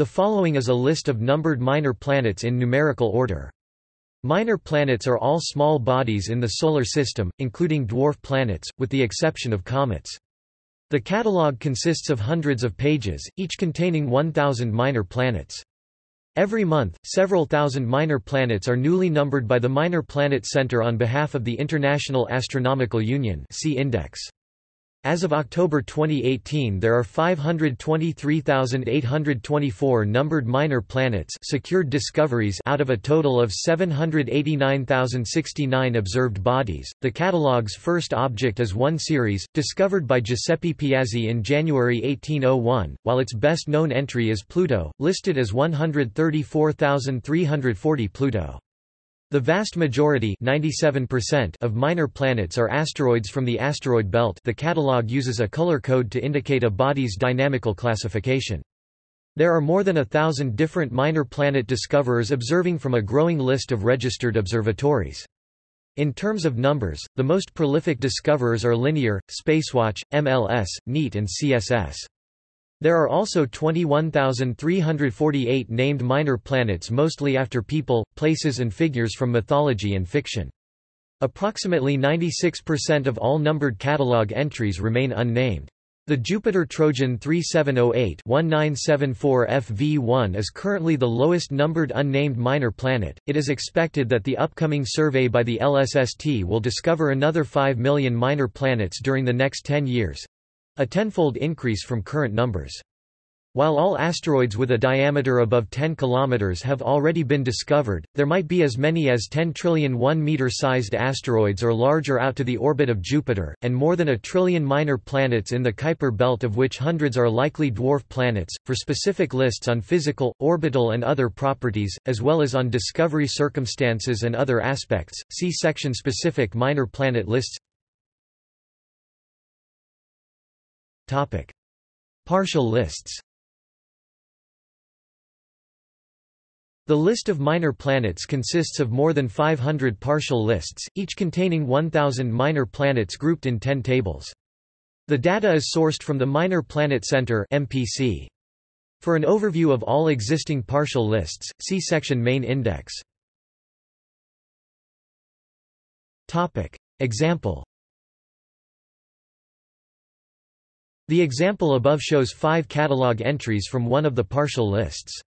The following is a list of numbered minor planets in numerical order. Minor planets are all small bodies in the Solar System, including dwarf planets, with the exception of comets. The catalogue consists of hundreds of pages, each containing 1,000 minor planets. Every month, several thousand minor planets are newly numbered by the Minor Planet Center on behalf of the International Astronomical Union see index. As of October 2018 there are 523,824 numbered minor planets secured discoveries out of a total of 789,069 observed bodies. The catalog's first object is one Ceres, discovered by Giuseppe Piazzi in January 1801, while its best known entry is Pluto, listed as 134,340 Pluto. The vast majority of minor planets are asteroids from the asteroid belt the catalogue uses a color code to indicate a body's dynamical classification. There are more than a thousand different minor planet discoverers observing from a growing list of registered observatories. In terms of numbers, the most prolific discoverers are Linear, Spacewatch, MLS, NEAT and CSS. There are also 21,348 named minor planets mostly after people, places and figures from mythology and fiction. Approximately 96% of all numbered catalogue entries remain unnamed. The Jupiter Trojan 3708-1974 FV1 is currently the lowest numbered unnamed minor planet. It is expected that the upcoming survey by the LSST will discover another 5 million minor planets during the next 10 years, a tenfold increase from current numbers. While all asteroids with a diameter above 10 km have already been discovered, there might be as many as 10 trillion 1-meter-sized asteroids or larger out to the orbit of Jupiter, and more than a trillion minor planets in the Kuiper belt of which hundreds are likely dwarf planets. For specific lists on physical, orbital and other properties, as well as on discovery circumstances and other aspects, see section-specific minor planet lists Topic. Partial lists The list of minor planets consists of more than 500 partial lists, each containing 1,000 minor planets grouped in 10 tables. The data is sourced from the Minor Planet Center MPC. For an overview of all existing partial lists, see section Main Index. Example The example above shows five catalog entries from one of the partial lists.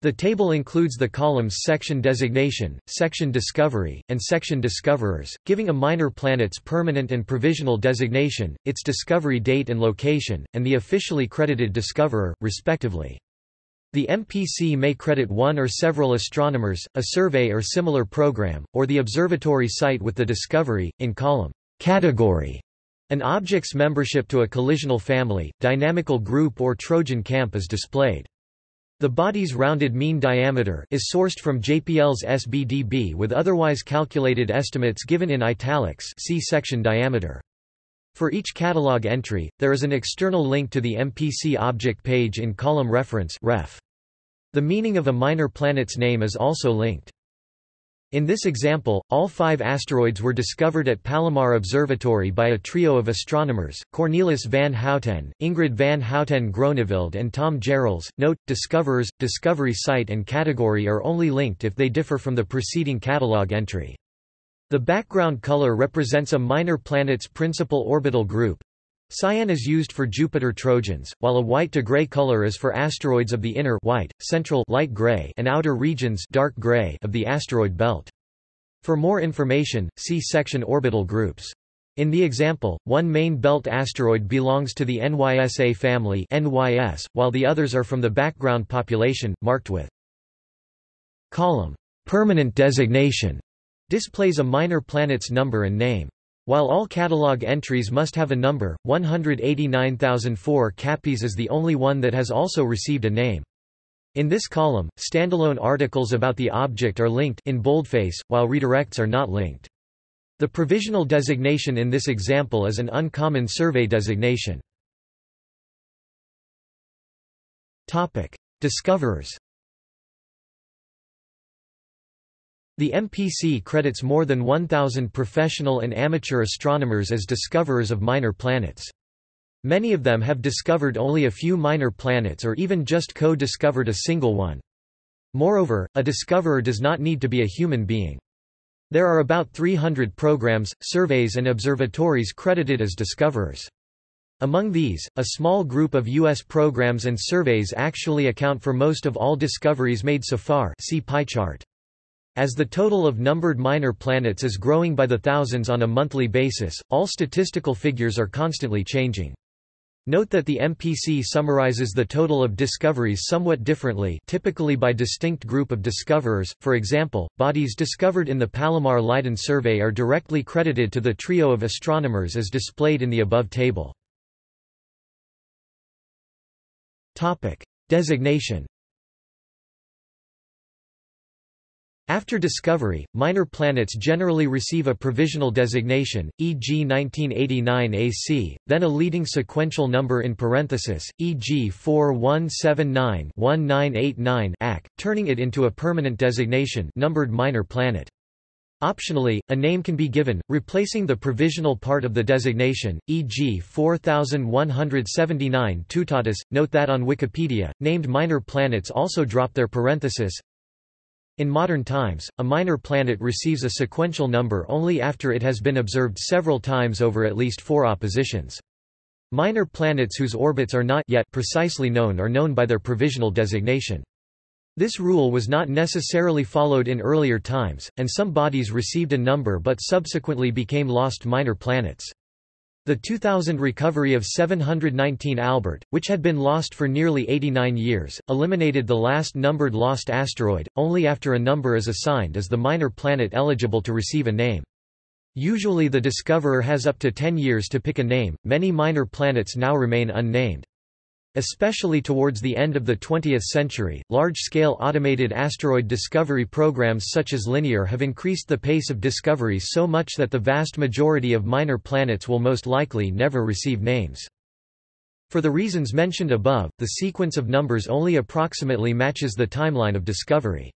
The table includes the columns section designation, section discovery, and section discoverers, giving a minor planet's permanent and provisional designation, its discovery date and location, and the officially credited discoverer, respectively. The MPC may credit one or several astronomers, a survey or similar program, or the observatory site with the discovery, in column category. An object's membership to a collisional family, dynamical group or Trojan camp is displayed. The body's rounded mean diameter is sourced from JPL's SBDB with otherwise calculated estimates given in italics see section diameter. For each catalog entry, there is an external link to the MPC object page in column reference ref. The meaning of a minor planet's name is also linked. In this example, all five asteroids were discovered at Palomar Observatory by a trio of astronomers, Cornelis van Houten, Ingrid van Houten Groeneveld and Tom Gehrels. Note, discoverers, discovery site and category are only linked if they differ from the preceding catalog entry. The background color represents a minor planet's principal orbital group, Cyan is used for Jupiter Trojans, while a white to gray color is for asteroids of the inner white, central light gray and outer regions dark gray of the asteroid belt. For more information, see section orbital groups. In the example, one main belt asteroid belongs to the NYSA family NYS, while the others are from the background population, marked with column permanent designation displays a minor planet's number and name. While all catalog entries must have a number, 189,004 Capys is the only one that has also received a name. In this column, standalone articles about the object are linked in boldface, while redirects are not linked. The provisional designation in this example is an uncommon survey designation. Topic: Discoverers The MPC credits more than 1,000 professional and amateur astronomers as discoverers of minor planets. Many of them have discovered only a few minor planets or even just co-discovered a single one. Moreover, a discoverer does not need to be a human being. There are about 300 programs, surveys and observatories credited as discoverers. Among these, a small group of U.S. programs and surveys actually account for most of all discoveries made so far see pie chart. As the total of numbered minor planets is growing by the thousands on a monthly basis, all statistical figures are constantly changing. Note that the MPC summarizes the total of discoveries somewhat differently typically by distinct group of discoverers, for example, bodies discovered in the Palomar-Leiden survey are directly credited to the trio of astronomers as displayed in the above table. Designation After discovery, minor planets generally receive a provisional designation, e.g. 1989 AC, then a leading sequential number in parenthesis, e.g. 4179-1989 AC, turning it into a permanent designation numbered minor planet. Optionally, a name can be given, replacing the provisional part of the designation, e.g. 4179 Tutatis. Note that on Wikipedia, named minor planets also drop their parenthesis, in modern times, a minor planet receives a sequential number only after it has been observed several times over at least four oppositions. Minor planets whose orbits are not yet precisely known are known by their provisional designation. This rule was not necessarily followed in earlier times, and some bodies received a number but subsequently became lost minor planets. The 2000 recovery of 719 Albert, which had been lost for nearly 89 years, eliminated the last numbered lost asteroid, only after a number is assigned is the minor planet eligible to receive a name. Usually the discoverer has up to 10 years to pick a name, many minor planets now remain unnamed. Especially towards the end of the 20th century, large-scale automated asteroid discovery programs such as Linear have increased the pace of discoveries so much that the vast majority of minor planets will most likely never receive names. For the reasons mentioned above, the sequence of numbers only approximately matches the timeline of discovery.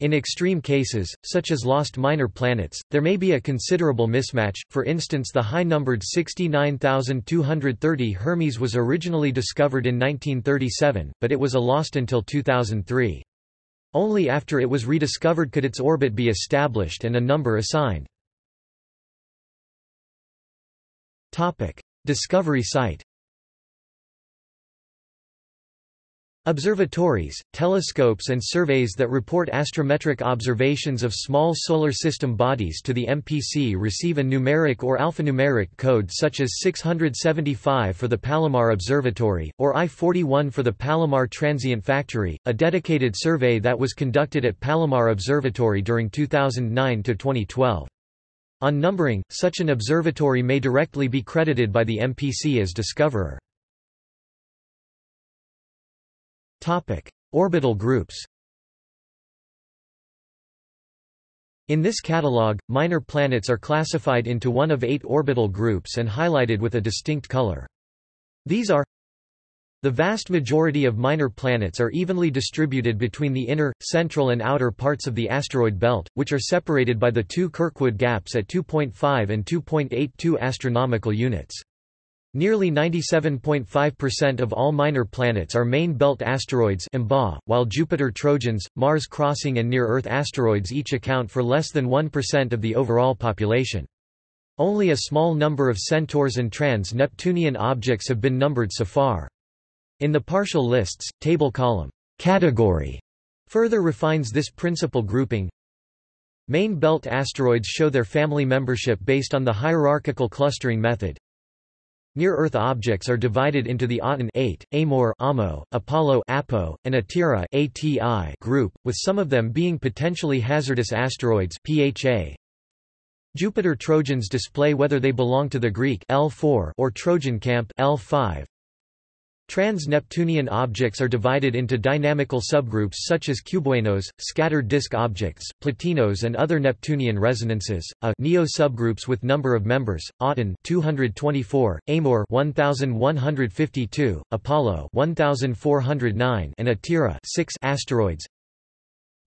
In extreme cases, such as lost minor planets, there may be a considerable mismatch, for instance the high-numbered 69230 Hermes was originally discovered in 1937, but it was a lost until 2003. Only after it was rediscovered could its orbit be established and a number assigned. Discovery site Observatories, telescopes and surveys that report astrometric observations of small solar system bodies to the MPC receive a numeric or alphanumeric code such as 675 for the Palomar Observatory, or I-41 for the Palomar Transient Factory, a dedicated survey that was conducted at Palomar Observatory during 2009–2012. On numbering, such an observatory may directly be credited by the MPC as discoverer. Orbital groups. In this catalog, minor planets are classified into one of eight orbital groups and highlighted with a distinct color. These are the vast majority of minor planets are evenly distributed between the inner, central and outer parts of the asteroid belt, which are separated by the two Kirkwood gaps at 2.5 and 2.82 astronomical units. Nearly 97.5% of all minor planets are main belt asteroids while Jupiter Trojans, Mars crossing and near-Earth asteroids each account for less than 1% of the overall population. Only a small number of Centaurs and trans-Neptunian objects have been numbered so far. In the partial lists, table column category further refines this principal grouping. Main belt asteroids show their family membership based on the hierarchical clustering method. Near-Earth objects are divided into the Aten ATE, Amor Amo, Apollo Apo, and Atira ATI group, with some of them being potentially hazardous asteroids PHA. Jupiter Trojans display whether they belong to the Greek L4 or Trojan camp L5. Trans-Neptunian objects are divided into dynamical subgroups such as cubewanos, scattered disk objects, plutinos and other Neptunian resonances. A neo subgroups with number of members: Aten 224, Amor 1152, Apollo 1409 and Atira 6 asteroids.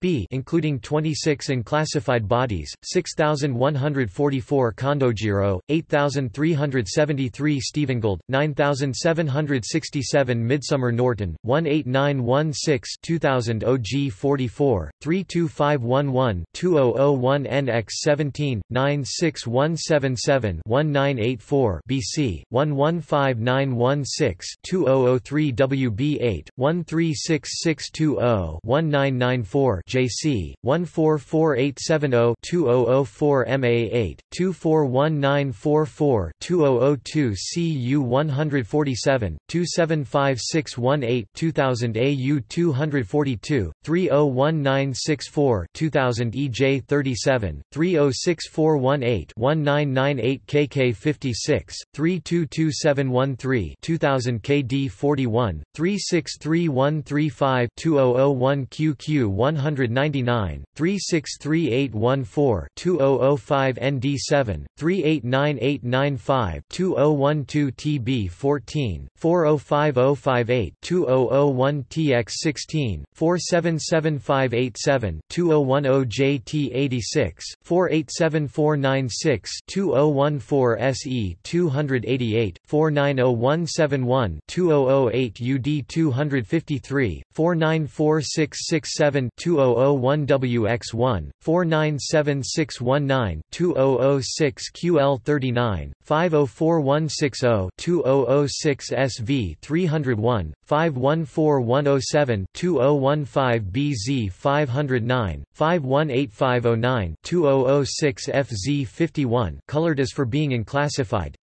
B including 26 unclassified bodies, 6144 Kondojiro, 8373 Stevengold, 9767 Midsomer Norton, 18916 2000 OG 44, 32511 2001 NX 17, 96177 1984 BC, 115916 2003 WB 8, 136620 1994 JC 144870-2004 MA8 241944-2002 CU 147 275618 2000 AU 242 301964 2000 EJ 37 306418 1998 KK 56 322713 2000 KD 41 363135 2001 QQ 100 199, 363814-2005 ND7, 389895-2012 TB 14, 405058-2001 TX16, 477587-2010 JT86, 487496-2014 SE 288, 490171 2008 UD 253, 494667 2001WX1, 497619 2006 QL39, 504160 2006 SV 301, 514107 2015 BZ 509, 518509 2006 FZ 51 colored as for being unclassified,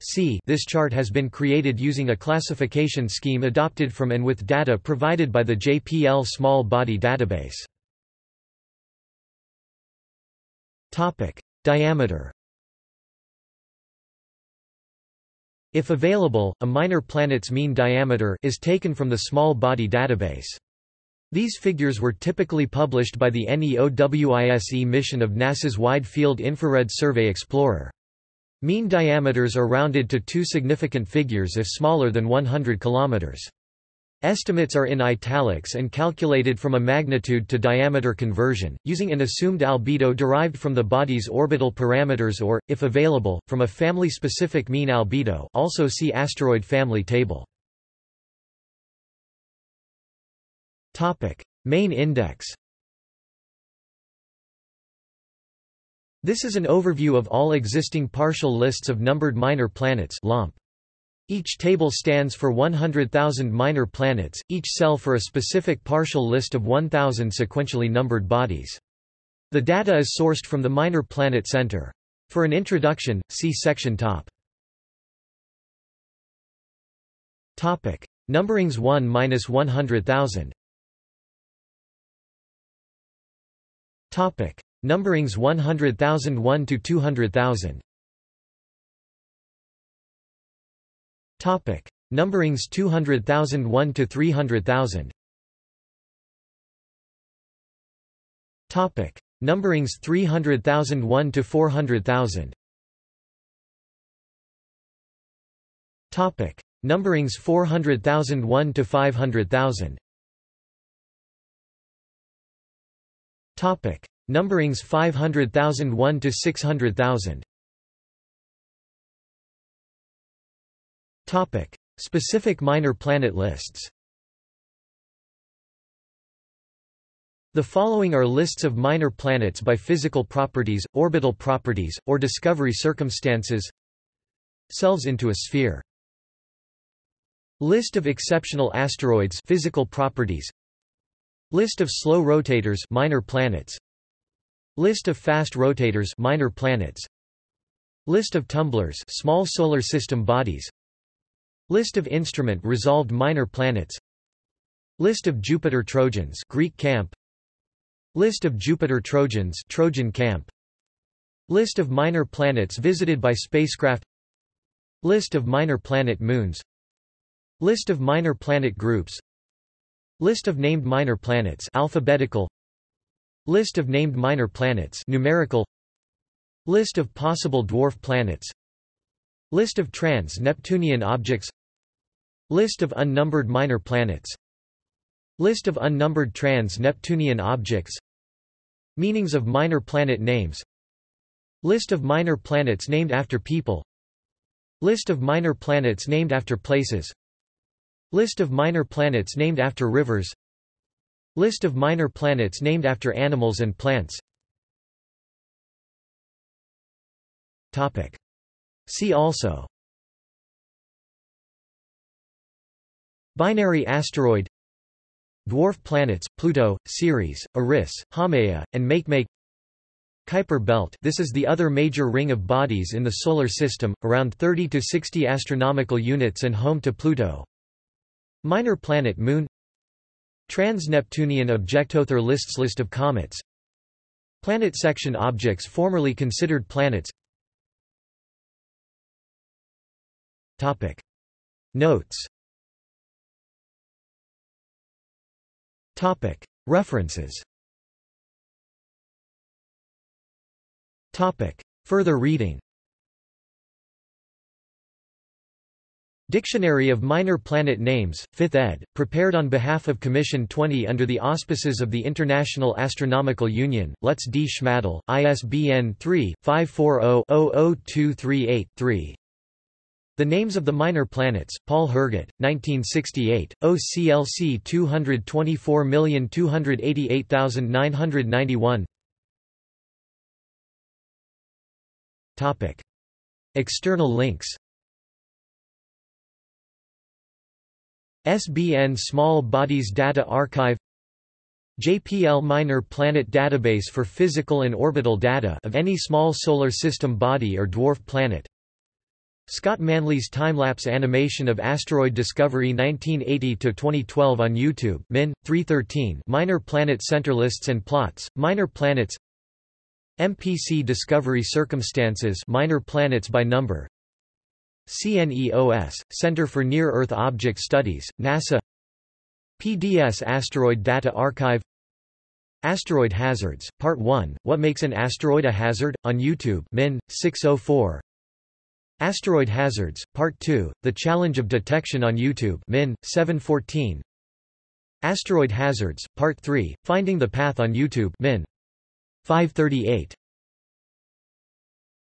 C this chart has been created using a classification scheme adopted from and with data provided by the JPL Small Body Database. Topic. Diameter If available, a minor planet's mean diameter is taken from the Small Body Database. These figures were typically published by the NEOWISE mission of NASA's Wide Field Infrared Survey Explorer. Mean diameters are rounded to two significant figures if smaller than 100 km. Estimates are in italics and calculated from a magnitude to diameter conversion, using an assumed albedo derived from the body's orbital parameters or, if available, from a family-specific mean albedo also see asteroid family table. Main index This is an overview of all existing partial lists of numbered minor planets. Each table stands for 100,000 minor planets, each cell for a specific partial list of 1,000 sequentially numbered bodies. The data is sourced from the Minor Planet Center. For an introduction, see section top. Topic: Numberings 1-100,000. Topic: Numberings 100,001 to 200,000. Topic: Numberings 200,001 to 300,000. Topic: Numberings 300,001 to 400,000. Topic: Numberings 400,001 to 500,000. Topic: Numberings 500,001 to 600,000. Topic: Specific minor planet lists. The following are lists of minor planets by physical properties, orbital properties, or discovery circumstances. Selves into a sphere. List of exceptional asteroids physical properties. List of slow rotators minor planets. List of fast rotators minor planets. List of tumblers small solar system bodies. List of instrument resolved minor planets. List of Jupiter Trojans Greek camp. List of Jupiter Trojans Trojan camp. List of minor planets visited by spacecraft. List of minor planet moons. List of minor planet groups. List of named minor planets alphabetical List of named minor planets numerical. List of possible dwarf planets. List of trans-Neptunian objects. List of unnumbered minor planets. List of unnumbered trans-Neptunian objects. Meanings of minor planet names. List of minor planets named after people. List of minor planets named after places. List of minor planets named after rivers List of minor planets named after animals and plants. Topic. See also. Binary asteroid. Dwarf planets, Pluto, Ceres, Eris, Haumea, and Makemake. Kuiper belt. This is the other major ring of bodies in the Solar System, around 30 to 60 astronomical units and home to Pluto. Minor planet Moon Trans-Neptunian Objectother lists List of comets Planet section objects formerly considered planets Topic. Notes Topic. References Topic. Further reading Dictionary of Minor Planet Names, 5th ed., prepared on behalf of Commission 20 under the auspices of the International Astronomical Union, Lutz D. Schmadel, ISBN 3-540-00238-3. The Names of the Minor Planets, Paul Herget, 1968, OCLC 224288991 Topic. External links SBN Small Bodies Data Archive JPL Minor Planet Database for physical and orbital data of any small solar system body or dwarf planet Scott Manley's time-lapse animation of asteroid discovery 1980-2012 on YouTube Min. 313 Minor Planet Center Lists and Plots, Minor Planets MPC Discovery Circumstances Minor Planets by Number CNEOS, Center for Near-Earth Object Studies, NASA PDS Asteroid Data Archive Asteroid Hazards, Part 1, What Makes an Asteroid a Hazard? on YouTube Min. 604 Asteroid Hazards, Part 2, The Challenge of Detection on YouTube Min. 714 Asteroid Hazards, Part 3, Finding the Path on YouTube Min. 538